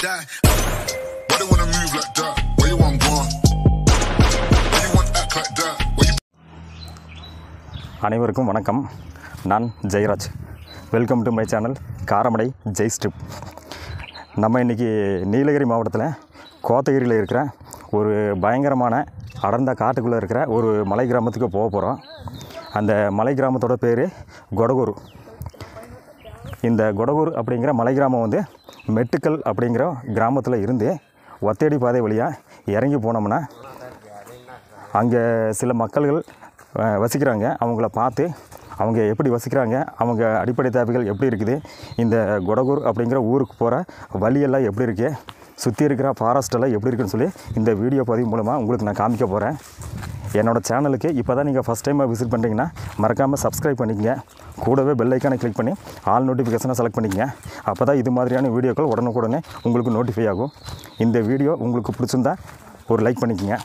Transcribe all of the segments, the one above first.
die. Why they wanna move like that? Where you want gone? Why you want act like that? Where you அனைவருக்கும் வணக்கம் நான் Jeyaraj welcome to my channel Karamadai Jai strip நம்ம இன்றைக்கி நீலகிரி மாவட்டத்தில் கோத்தகிரியில் இருக்கிற ஒரு பயங்கரமான அடர்ந்த காட்டுக்குள்ளே இருக்கிற ஒரு மலை கிராமத்துக்கு போக போகிறோம் அந்த மலை கிராமத்தோட பேர் கொடகூர் இந்த கொடகூர் அப்படிங்கிற மலை கிராமம் வந்து மெட்டுக்கல் அப்படிங்கிற கிராமத்தில் இருந்து ஒத்தேடி பாதை வழியாக இறங்கி போனோம்னா அங்கே சில மக்கள்கள் வசிக்கிறாங்க. அவங்கள பார்த்து அவங்க எப்படி வசிக்கிறாங்க அவங்க அடிப்படை தேவைகள் எப்படி இருக்குது இந்த கொடகூர் அப்படிங்கிற ஊருக்கு போகிற வழியெல்லாம் எப்படி இருக்குது சுற்றி இருக்கிற ஃபாரஸ்ட் எல்லாம் எப்படி இருக்குன்னு சொல்லி இந்த வீடியோ பதிவு மூலமாக உங்களுக்கு நான் காமிக்க போகிறேன் என்னோடய சேனலுக்கு இப்போ தான் நீங்கள் ஃபஸ்ட் டைமாக விசிட் பண்ணுறீங்கன்னா மறக்காமல் சப்ஸ்கிரைப் பண்ணிக்கங்க. கூடவே பெல் ஐக்கானை கிளிக் பண்ணி ஆல் நோட்டிஃபிகேஷனை செலக்ட் பண்ணிக்கங்க. அப்போ தான் இது மாதிரியான வீடியோக்கள் உடனுக்குடனே உங்களுக்கு நோட்டிஃபை ஆகும். இந்த வீடியோ உங்களுக்கு பிடிச்சிருந்தா ஒரு லைக் பண்ணிக்கங்க.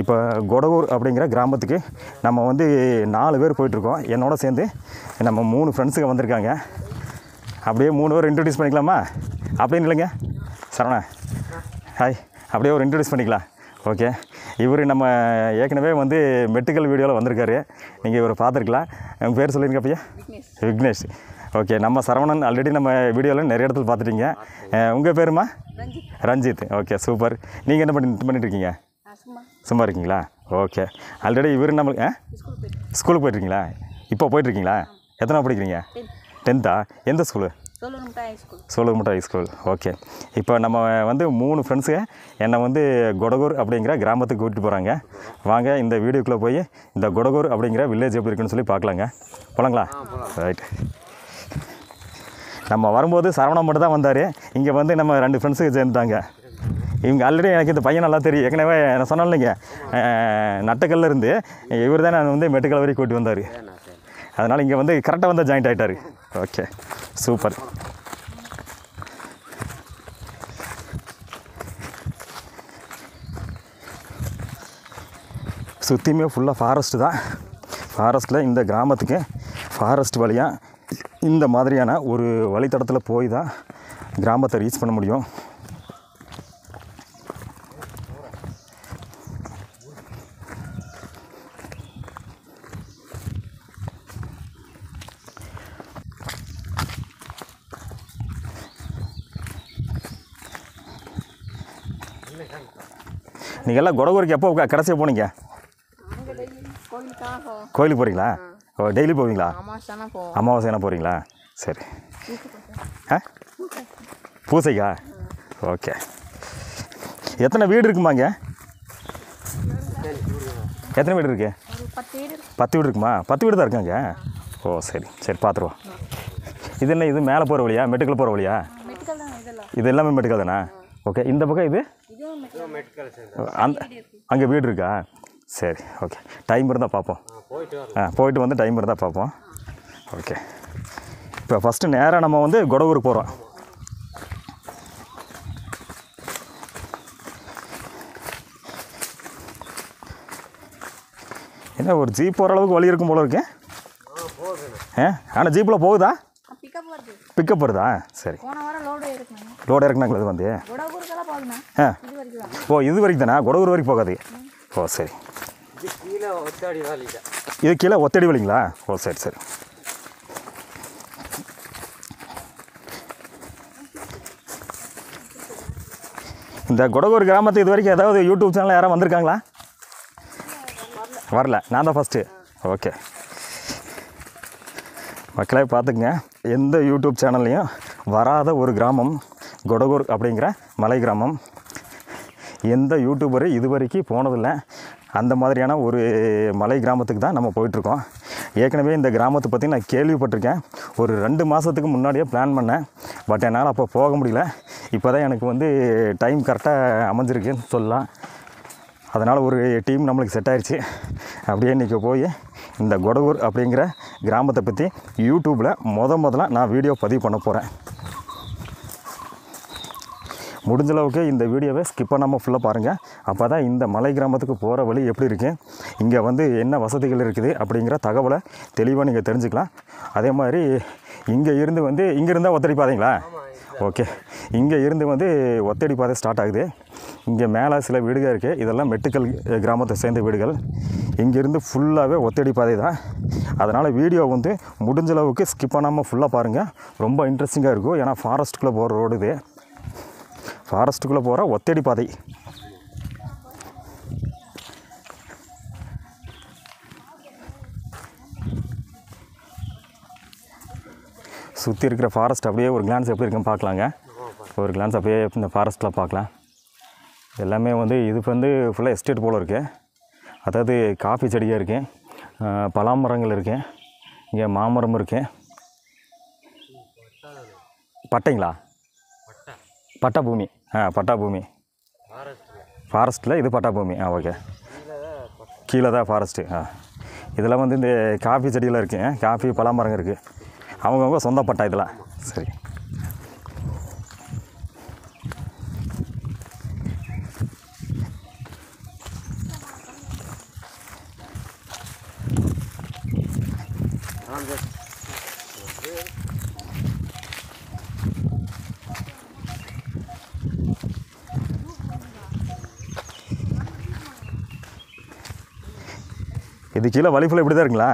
இப்போ கொடவூர் அப்படிங்கிற கிராமத்துக்கு நம்ம வந்து நாலு பேர் போயிட்டுருக்கோம். என்னோட சேர்ந்து நம்ம மூணு ஃப்ரெண்ட்ஸுங்க வந்திருக்காங்க. அப்படியே மூணு பேர் இன்ட்ரடியூஸ் பண்ணிக்கலாமா? அப்படின்னு இல்லைங்க சரவணா ஹாய் அப்படியே ஒரு இன்ட்ரடியூஸ் பண்ணிக்கலாம். ஓகே. இவர் நம்ம ஏற்கனவே வந்து மெட்டுக்கல் வீடியோவில் வந்திருக்காரு. நீங்கள் இவரை பார்த்துருக்கலாம். உங்கள் பேர் சொல்லிருங்க பையா விக்னேஷ். ஓகே நம்ம சரவணன் ஆல்ரெடி நம்ம வீடியோவில் நிறைய இடத்துல பார்த்துட்டீங்க. உங்கள் பேருமா? ரஞ்சித். Okay super. நீங்கள் என்ன பண்ணி பண்ணிட்டு இருக்கீங்க சும்மா. இருக்கீங்களா? ஓகே. ஆல்ரெடி இவர் நம்ம ஆ ஸ்கூலுக்கு போயிட்டுருக்கீங்களா? இப்போ போயிட்டுருக்கீங்களா? எத்தனை படிக்கிறீங்க? டென்த்தா? எந்த ஸ்கூலு? சொல்லணும் ஹை ஸ்கூல் சோழகுமட்டை ஹை ஸ்கூல் ஓகே இப்போ நம்ம வந்து மூணு ஃப்ரெண்ட்ஸுங்க என்னை வந்து கொடகூர் அப்படிங்கிற கிராமத்துக்கு கூட்டிட்டு போகிறாங்க வாங்க இந்த வீடியோக்குள்ளே போய் இந்த கொடகூர் அப்படிங்கிற வில்லேஜ் எப்படி இருக்குன்னு சொல்லி பார்க்கலாங்க. போகலாங்களா ரைட் நம்ம வரும்போது சரவணம் மட்டும் தான் வந்தார். இங்கே வந்து நம்ம ரெண்டு ஃப்ரெண்ட்ஸுக்கு சேர்ந்துட்டாங்க. இவங்க ஆல்ரெடி எனக்கு இந்த பையன் நல்லா தெரியும். ஏற்கனவே நான் சொன்னேன் இல்லைங்க. நட்டக்கல்ல இருந்து இவர் தான் நான் வந்து மெட்டுக்கல் வரைக்கும் கூட்டி வந்தார். அதனால் இங்கே வந்து கரெக்டாக வந்து ஜாயிண்ட் ஆகிட்டார் ஓகே சூப்பர். சுற்றியுமே ஃபுல்லாக ஃபாரஸ்ட்டு தான். ஃபாரஸ்ட்டில் இந்த கிராமத்துக்கு ஃபாரஸ்ட் வழியாக இந்த மாதிரியான ஒரு வழித்தடத்தில் போய் தான் கிராமத்தை ரீச் பண்ண முடியும். நீங்கள் எல்லாம் கொடகூருக்கு எப்போ கடைசியாக போனீங்க? கோயிலுக்கு போகிறீங்களா ஓ டெய்லி போவீங்களா? அமாவாசைனா போகிறீங்களா சரி. ஆ? பூசைக்கா? ஓகே. எத்தனை வீடு இருக்குமாங்க எத்தனை வீடு இருக்கு? பத்து வீடு இருக்குமா? பத்து வீடு தான் இருக்காங்க ஓ சரி. சரி பார்த்துருவோம் இது என்ன இது மேலே போகிற வழியா? மெட்டுக்கல் போகிற வழியா இது எல்லாமே மெட்டுக்கல் தானே? ஓகே இந்த பக்கம் இது அந்த அங்கே வீடு இருக்கா? சரி ஓகே டைம் இருந்தால் பார்ப்போம் ஆ போயிட்டு வந்து டைம் இருந்தால் பார்ப்போம் ஓகே இப்போ ஃபஸ்ட்டு நேராக நம்ம வந்து கொடவூருக்கு போகிறோம் என்ன ஒரு ஜீப் போகிற அளவுக்கு வழி இருக்கும் போல இருக்கு? ஆ ஆனால் ஜீப்பில் போகுதா? பிக்கப் வருது. பிக்கப் வருதா? சரி. லோடு இறக்குனாங்களா இது வந்து ஆ. ஓ இது வரைக்கும்? தானே கொடவூர் வரைக்கும் போகாது. ஓ சரி. இது கீழே ஒத்தடி வழிங்களா ஓ சரி சரி. இந்த கொடகூர் கிராமத்து இது வரைக்கும் ஏதாவது யூடியூப் சேனல் யாராவது வந்திருக்காங்களா? வரல. நான் தான் ஃபஸ்ட்டு ஓகே. மக்களே பார்த்துக்குங்க. எந்த யூடியூப் சேனல்லையும் வராத ஒரு கிராமம் கொடகூர் அப்படிங்கிற மலை கிராமம் எந்த யூடியூபரு இது வரைக்கும் போனதில்லை. அந்த மாதிரியான ஒரு மலை கிராமத்துக்கு தான் நம்ம போயிட்டுருக்கோம். ஏற்கனவே இந்த கிராமத்தை பற்றி நான் கேள்விப்பட்டிருக்கேன். ஒரு ரெண்டு மாதத்துக்கு முன்னாடியே பிளான் பண்ணேன். பட் என்னால் அப்போ போக முடியல. இப்போ தான் எனக்கு வந்து டைம் கரெக்டாக அமைஞ்சிருக்குன்னு சொல்லலாம். அதனால் ஒரு டீம் நம்மளுக்கு செட் ஆயிடுச்சு அப்படியே இன்றைக்கி போய் இந்த கொடகூர் அப்படிங்கிற கிராமத்தை பற்றி யூடியூப்பில் முத முதல்ல நான் வீடியோ பதிவு பண்ண போகிறேன் முடிஞ்சளவுக்கு இந்த வீடியோவை ஸ்கிப் பண்ணாமல் ஃபுல்லாக பாருங்கள் அப்போ தான் இந்த மலை கிராமத்துக்கு போகிற வழி எப்படி இருக்குது இங்கே வந்து என்ன வசதிகள் இருக்குது அப்படிங்கிற தகவலை தெளிவாக நீங்கள் தெரிஞ்சுக்கலாம். அதே மாதிரி இங்கே இருந்து வந்து இங்கே இருந்தால் ஒத்தடி பாதைங்களா ஓகே. இங்கே இருந்து வந்து ஒத்தடி பாதை ஸ்டார்ட் ஆகுது. இங்கே மேலே சில வீடுகள் இருக்குது இதெல்லாம் மெட்டுக்கல் கிராமத்தை சேர்ந்த வீடுகள். இங்கேருந்து ஃபுல்லாகவே ஒத்தடி பாதை தான். அதனால் வீடியோ வந்து முடிஞ்ச அளவுக்கு ஸ்கிப் பண்ணாமல் ஃபுல்லாக பாருங்கள் ரொம்ப இன்ட்ரெஸ்டிங்காக இருக்கும். ஏன்னா ஃபாரஸ்ட்டுக்குள்ளே போகிற ரோடு இது. ஃபாரஸ்ட்டுக்குள்ளே போகிற ஒத்தடி பாதை. சுற்றி இருக்கிற ஃபாரஸ்ட் அப்படியே ஒரு கிளான்ஸ் எப்படி இருக்குன்னு பார்க்கலாங்க. ஒரு கிளான்ஸ் அப்படியே இந்த ஃபாரஸ்ட்டில் பார்க்கலாம். எல்லாமே வந்து இது வந்து ஃபுல்லாக எஸ்டேட் போல் இருக்குது அதாவது காஃபி செடியாக இருக்குது பலாமரங்கள் இருக்குது இங்கே மாமரம் இருக்குது பட்டைங்களா? பட்டா பூமி ஆ பட்டா பூமி ஃபாரஸ்ட்டில் இது பட்டா பூமி ஆ ஓகே கீழே தான் ஃபாரஸ்ட்டு ஆ. இதெல்லாம் வந்து இந்த காஃபி செடியெல்லாம் இருக்குது காஃபி பலாமரங்க இருக்குது அவங்கவுங்க சொந்த பட்டா இதெல்லாம். சரி. இது கீழே வழி ஃபுல்லாக இப்படி தான் இருக்குங்களா?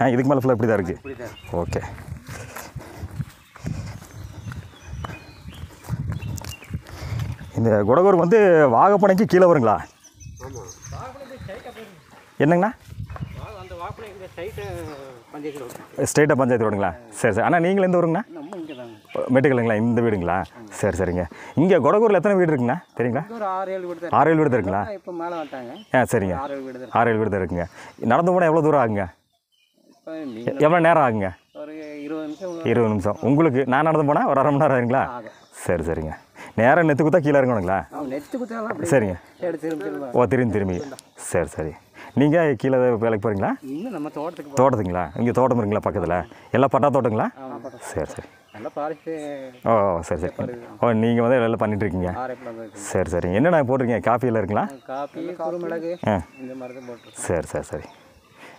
ஆ இதுக்கு மேலே ஃபுல்லாக இப்படி தான் இருக்குது ஓகே. இந்த குடகூர் வந்து வாகப்பனைக்கு கீழே வருங்களா? என்னங்கண்ணா? சைட்டு பஞ்சாயத்து ரோடு ஸ்டேட்டாக பஞ்சாயத்து ரோடுங்களா? சரி சரி. அண்ணா நீங்கள் எந்த ஊருங்கண்ணா? மெட்டுக்கலுங்களா இந்த வீடுங்களா? சரி சரிங்க. இங்கே குடகூரில் எத்தனை வீடு இருக்குங்கண்ணா தெரியுங்களா? ஆறு ஏழு வீடு தான் ஆறு ஏழு வீடு தான் இருக்குங்களா? இப்போ மேலே வந்துட்டாங்க. ஆ சரிங்க. ஆறு ஏழு வீடு தான் இருக்குங்க. நடந்து போனால் எவ்வளோ தூரம் ஆகுங்க? எவ்வளோ நேரம் ஆகுங்க? ஒரு இருபது நிமிஷம் உள்ள இருபது நிமிஷம். உங்களுக்கு நான் நடந்து போனால் ஒரு அரை மணி நேரம் ஆகுங்களா? சரி சரிங்க. நேரம் நெத்து குத்தா கீழே அப்படி சரிங்க. ஓ திரும்பி திரும்பி. சரி சரி. நீங்கள் கீழே வேலைக்கு போகிறீங்களா தோட்டத்துங்களா இங்கே தோட்டம் இருக்குங்களா பக்கத்தில்? எல்லாம் பட்டா தோட்டங்களா? சரி சரி. ஓ ஓ, சரி சரி. ஓ நீங்கள் வந்து எல்லாம் பண்ணிட்டு இருக்கீங்க சரி சரிங்க என்னென்ன போட்டிருக்கீங்க? காஃபியில் இருக்குங்களா? சரி சரி சரி.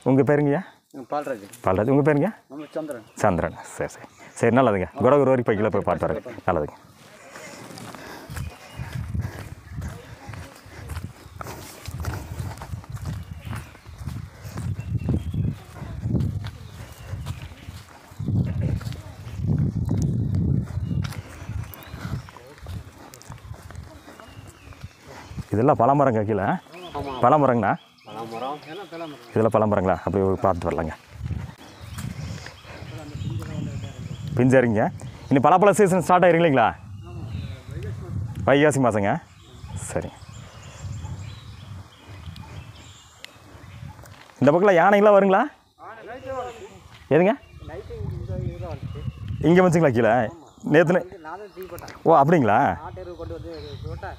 உங்கள் பேருங்கய்யா பால்ராஜ். பால்ராஜ். உங்கள் பேருங்க சந்திரன். சந்திரன். சரி சரி. சரி நல்லதுங்க. குடகுரு வரைக்கும் போய் கீழே போய் பார்த்து வரேங்க நல்லதுங்க. இதெல்லாம் பழமரங்க கீழே. பழமரங்கண்ணா இதெல்லாம் பழமரங்களா அப்படி பார்த்துட்டு வரலாங்க. பிஞ்சரிங்க. இனி பலாப்பழ சீசன் ஸ்டார்ட் ஆயிருங்களா வைகாசி மாதங்க சரி. இந்த பக்கத்தில் யானைங்களாம் வருங்களா? எதுங்க? இங்கே வந்துச்சுங்களா கீழே? நேற்று ஓ அப்படிங்களா?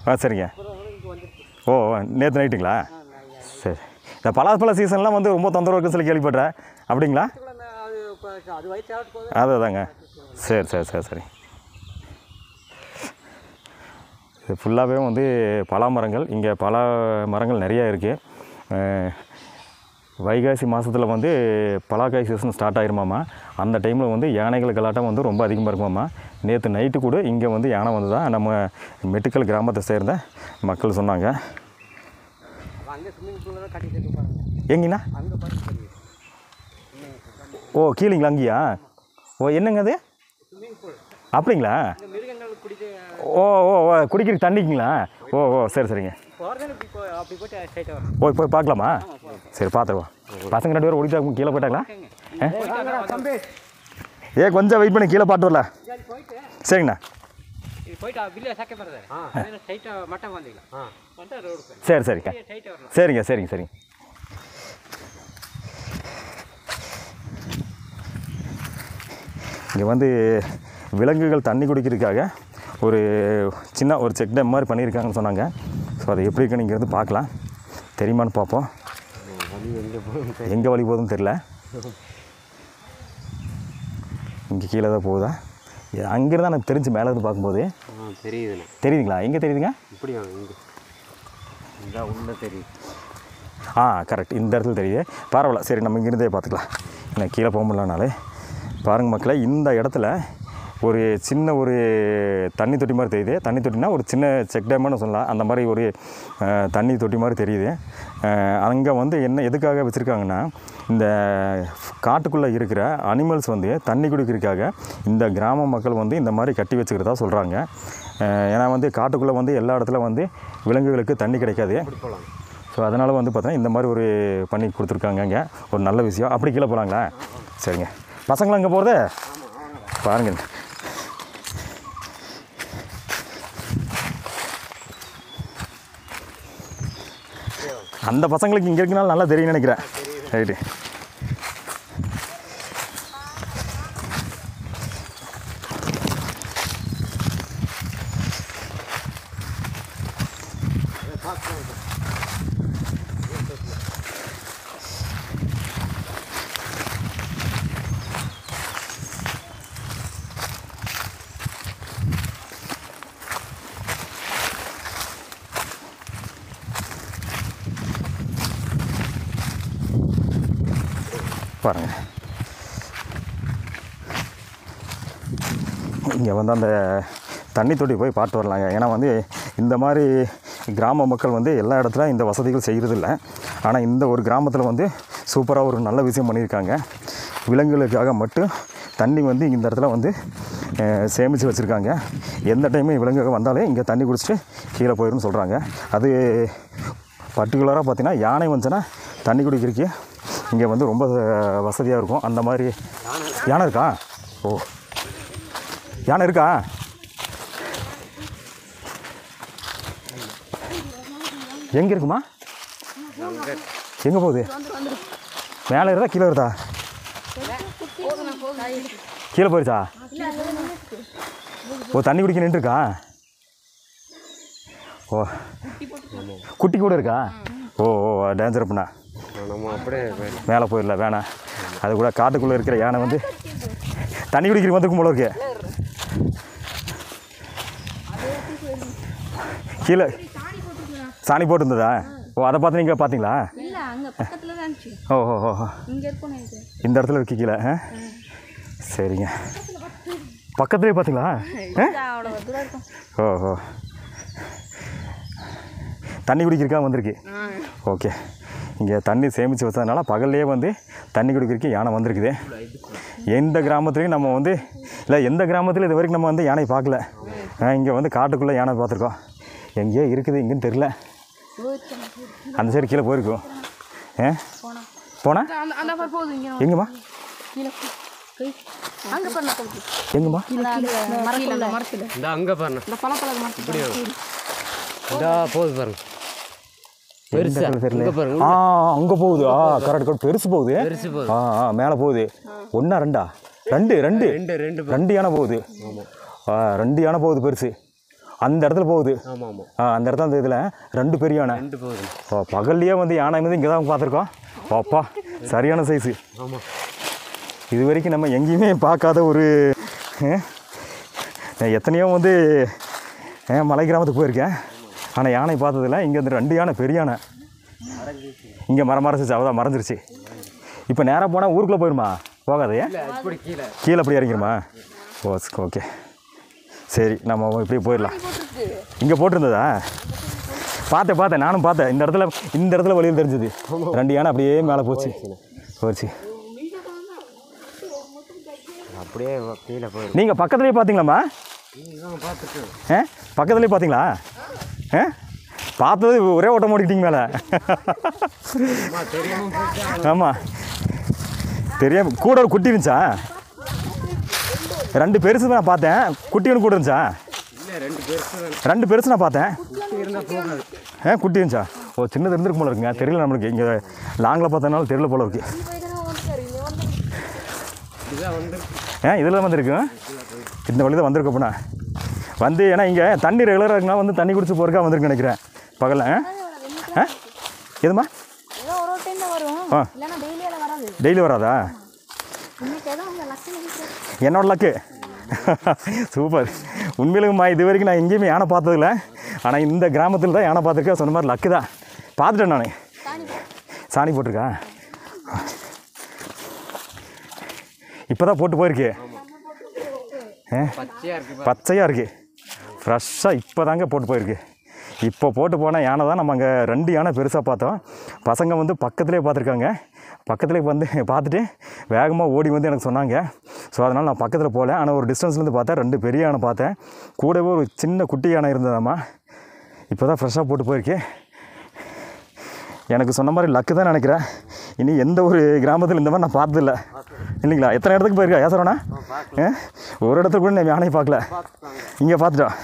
ஆ சரிங்க. ஓ நேற்று நைட்டுங்களா சரி. இந்த பலாப்பழ சீசன்லாம் வந்து ரொம்ப தொந்தரவு இருக்குன்னு சொல்லி கேள்விப்பட்டேன் அப்படிங்களா? அது அதாங்க சரி சரி சரி சரி. இது ஃபுல்லாகவே வந்து பலா மரங்கள் இங்கே பல மரங்கள் நிறையா இருக்குது வைகாசி மாதத்தில் வந்து பலாக்காய் சீசன் ஸ்டார்ட் ஆயிருமாமா? அந்த டைமில் வந்து யானைகள் கலாட்டம் வந்து ரொம்ப அதிகமாக இருக்குமாமா? நேற்று நைட்டு கூட இங்கே வந்து யானை வந்து தான் நம்ம மெட்டுக்கல் கிராமத்தை சேர்ந்த மக்கள் சொன்னாங்க. எங்கண்ணா ஓ கீழிங்களா அங்கேயா? ஓ என்னங்க அது? அப்படிங்களா? ஓ ஓ ஓ குடிக்கிற தண்ணிக்குங்களா? ஓ ஓ சரி சரிங்க. போட்டு போய் போய் பார்க்கலாமா? சரி பார்த்துருவோம் பசங்க ரெண்டு பேரும் ஓடிட்டா கீழே போயிட்டாங்களா? ஏ கொஞ்சம் வெயிட் பண்ணி கீழே பார்த்து வரல சரி போயிட்டு. சரிங்கண்ணா. சரி சரிங்க. சரிங்க சரிங்க சரிங்க. இங்கே வந்து விலங்குகள் தண்ணி குடிக்கிறதுக்காக ஒரு சின்ன ஒரு செக் டேம் மாதிரி பண்ணியிருக்காங்கன்னு சொன்னாங்க. ஸோ அதை எப்படி இருக்குன்னு இங்கே இருந்து பார்க்கலாம். தெரியுமான்னு பார்ப்போம். எங்கே வழி போகுதுன்னு தெரில இங்கே கீழே தான் போகுதா? அங்கேருந்து எனக்கு தெரிஞ்சு மேலே இருந்து பார்க்கும்போது. ஆ தெரியுதுண்ணே. தெரியுதுங்களா? எங்கே தெரியுதுங்க? இப்படியா? இங்கே. உள்ள தெரியுது. ஆ கரெக்ட் இந்த இடத்துல தெரியுது. பரவாயில்ல. சரி நம்ம இங்கிருந்தே பார்த்துக்கலாம். எனக்கு கீழே போக முடியலனாலே. பாருங்கள் மக்களே இந்த இடத்துல ஒரு சின்ன ஒரு தண்ணி தொட்டி மாதிரி தெரியுது. தண்ணி தொட்டினா ஒரு சின்ன செக் டேம்னு சொல்லலாம். அந்த மாதிரி ஒரு தண்ணி தொட்டி மாதிரி தெரியுது. அங்கே வந்து என்ன எதுக்காக வச்சுருக்காங்கன்னா இந்த காட்டுக்குள்ளே இருக்கிற அனிமல்ஸ் வந்து தண்ணி குடிக்கிறதுக்காக இந்த கிராம மக்கள் வந்து இந்த மாதிரி கட்டி வச்சுக்கிறதா சொல்கிறாங்க ஏன்னா வந்து காட்டுக்குள்ளே வந்து எல்லா இடத்துல வந்து விலங்குகளுக்கு தண்ணி கிடைக்காது. ஸோ அதனால் வந்து பார்த்தீங்கன்னா இந்த மாதிரி ஒரு பண்ணி கொடுத்துருக்காங்க இங்கே ஒரு நல்ல விஷயம். அப்படி கீழே போகிறாங்களா சரிங்க. பசங்களை அங்கே போகிறது பாருங்கள் அந்த பசங்களுக்கு இங்கே இருக்கனால நல்லா தெரியும்னு நினைக்கிறேன். ரைட்டு பாருங்கள் இங்கே வந்து அந்த தண்ணி தொட்டி போய் பார்த்து வரலாங்க. ஏன்னா வந்து இந்த மாதிரி கிராம மக்கள் வந்து எல்லா இடத்துல இந்த வசதிகள் செய்கிறதில்ல ஆனால் இந்த ஒரு கிராமத்தில் வந்து சூப்பராக ஒரு நல்ல விஷயம் பண்ணியிருக்காங்க. விலங்குகளுக்காக மட்டும் தண்ணி வந்து இந்த இடத்துல வந்து சேமித்து வச்சுருக்காங்க. எந்த டைமும் விலங்குகள் வந்தாலே இங்கே தண்ணி குடிச்சிட்டு கீழே போயிடும்னு சொல்கிறாங்க அது பர்டிகுலராக பார்த்தீங்கன்னா யானை வந்துச்சுன்னா தண்ணி குடிக்கிறதுக்கு இங்கே வந்து ரொம்ப வசதியாக இருக்கும். அந்த மாதிரி யானை இருக்கா? ஓ. யானை இருக்கா? எங்கே இருக்குமா? எங்கே போகுது? மேலே இருந்தா கீழே வருதா கீழே போயிருச்சா? ஓ தண்ணி குடிக்க நின்றுருக்கா? ஓ. குட்டி கூட இருக்கா? ஓ ஓ டேஞ்சர் அப்படின்னா நம்ம அப்படியே மேலே போயிடல வேணாம். அது கூட காட்டுக்குள்ளே இருக்கிற யானை வந்து தண்ணி குடிக்கிற வந்துக்கும் போல இருக்கு. கீழே சாணி போட்டிருந்ததா? ஓ அதை பார்த்து நீங்கள் பார்த்தீங்களா? இல்ல அங்க பக்கத்துல தான் இருந்துச்சு. ஓ ஓ ஓ இந்த இடத்துல இருக்கு கீழே ஆ? சரிங்க. பக்கத்துலேயே பார்த்தீங்களா? ஓ ஓ. தண்ணி குடிக்கிறக்கா வந்திருக்கு. ஓகே. இங்கே தண்ணி சேமித்து வச்சதுனால பகல்லையே வந்து தண்ணி குடிக்கிறதுக்கு யானை வந்திருக்குது. எந்த கிராமத்துலையும் நம்ம வந்து இல்லை எந்த கிராமத்துலையும் இது வரைக்கும் நம்ம வந்து யானை பார்க்கல. இங்கே வந்து காட்டுக்குள்ளே யானை பார்த்துருக்கோம். எங்கேயோ இருக்குது எங்கேன்னு தெரில அந்த சைடு கீழே போயிருக்கோம். ஏ போனா? எங்கம்மா? எங்கம்மா? அங்கே பாருங்க போகுது பாருங்க. பெருசா. தெரியல ஆ அங்கே போகுது. ஆ கரெக்ட் கரெக்ட் பெருசு போகுது. ஆ ஆ மேலே போகுது. ஒன்றா ரெண்டா? ரெண்டு ரெண்டு. ரெண்டு யானை போகுது. ஆ ரெண்டு யானை போகுது பெருசு. அந்த இடத்துல போகுது. ஆ அந்த இடத்துல அந்த இதில் ரெண்டு பெரிய யானை. ஓ பகல்லையே வந்து யானை வந்து இங்கே தான் பார்த்துருக்கோம். அப்பா சரியான சைஸு இது வரைக்கும் நம்ம எங்கேயுமே பார்க்காத ஒரு எத்தனையோ வந்து மலை கிராமத்துக்கு போயிருக்கேன். ஆனால் யானை பார்த்ததில்ல இங்கே இந்த ரெண்டு யானை பெரிய யானை. இங்கே மரம் மறைச்சிச்சு அவதான் மறைஞ்சிருச்சு. இப்போ நேராக போனால் ஊருக்குள்ளே போயிருமா? போகாதே. இப்படி கீழே. அப்படி இறங்கிருமா? ஓ ஓகே சரி நம்ம இப்படியே போயிடலாம். இங்கே போட்டிருந்ததா? பார்த்தேன் பார்த்தேன் நானும் பார்த்தேன். இந்த இடத்துல இந்த இடத்துல வழியில் தெரிஞ்சுது. ரெண்டு யானை அப்படியே மேலே போச்சு. போச்சு. அப்படியே கீழே போகுது நீங்கள் பக்கத்துலேயே பார்த்தீங்களாம்மா? ஆ? பக்கத்துலேயே பார்த்தீங்களா? ஆ? பார்த்தது ஒரே ஓட்டம் ஓடிக்கிட்டீங்க மேலே. ஆமாம் தெரியாம கூட ஒரு குட்டி இருந்துச்சா? ரெண்டு பெருசு நான் பார்த்தேன். குட்டி ஒன்று கூட இருந்துச்சா? ரெண்டு பெருசு தான் ரெண்டு பெருசு நான் பார்த்தேன். ஆ குட்டி இருந்துச்சா? ஓ சின்னது இருந்திருக்கு போல இருக்குங்க. தெரியல நம்மளுக்கு. இங்கே லாங்கில் பார்த்ததுனால தெரியல போல இருக்கு. ஆ இதில் வந்திருக்கு. இந்த வழி தான் வந்திருக்கு அப்படின்னா வந்து ஏன்னா இங்கே தண்ணி ரெகுலராக இருக்குன்னா வந்து தண்ணி குடிச்சு போகிறக்கா வந்திருக்கு நினைக்கிறேன். பகலில் ஆ? ஆ? எதுமா ஆ. டெய்லி வராதா. என்னோட லக்கு சூப்பர் உண்மையிலுமா இது வரைக்கும் நான் எங்கேயுமே யானை பார்த்ததில்ல. ஆனால் இந்த கிராமத்தில் தான் யானை பார்த்துருக்கேன். சொன்ன மாதிரி லக்கு தான். பார்த்துட்டேன் நான். சாணி போட்டிருக்கா? இப்போ தான் போட்டு போயிருக்கு. ஆ? பச்சையா இருக்கு பச்சையாக இருக்குது ஃப்ரெஷ்ஷாக இப்போ தாங்க போட்டு போயிருக்கு. இப்போ போட்டு போன யானை தான் நம்ம அங்கே ரெண்டு யானை பெருசாக பார்த்தோம். பசங்க வந்து பக்கத்துலேயே பார்த்துருக்காங்க. பக்கத்துலேயே வந்து பார்த்துட்டு வேகமாக ஓடி வந்து எனக்கு சொன்னாங்க. ஸோ அதனால் நான் பக்கத்தில் போகல. ஆனால் ஒரு டிஸ்டன்ஸ்லேருந்து பார்த்தா ரெண்டு பெரிய யானை பார்த்தேன். கூடவே ஒரு சின்ன குட்டி யானை இருந்ததாம்மா. இப்போ தான் ஃப்ரெஷ்ஷாக போட்டு போயிருக்கு. எனக்கு சொன்ன மாதிரி லக்கு தான் நினைக்கிறேன். இனி எந்த ஒரு கிராமத்தில் இந்த மாதிரி நான் பார்த்ததில்ல. இல்லைங்களா? எத்தனை இடத்துக்கு போயிருக்கா? ஏசரவண்ணா ஒரு இடத்துல கூட நான் யானையை பார்க்கல. இங்கே பார்த்துட்டோம்